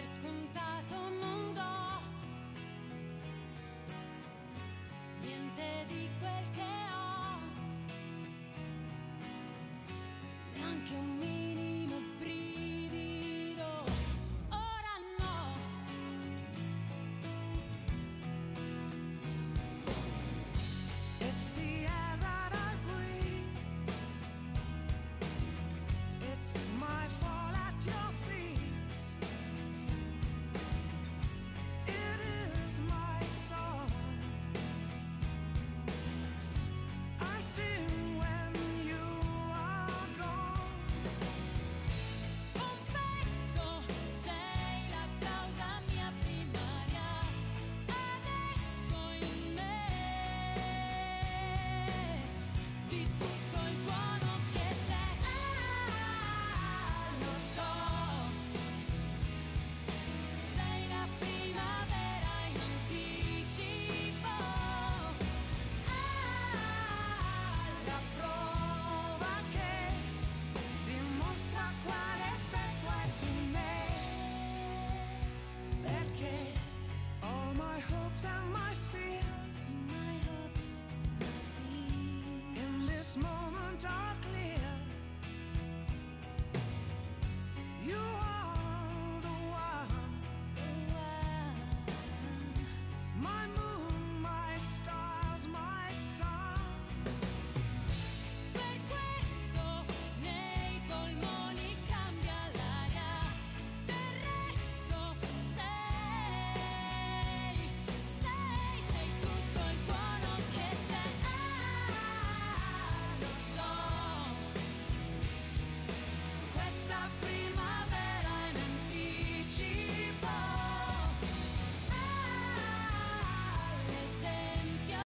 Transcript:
per scontato non do niente di quel che ho, neanche un minimo brivido. Ora no. It's the moment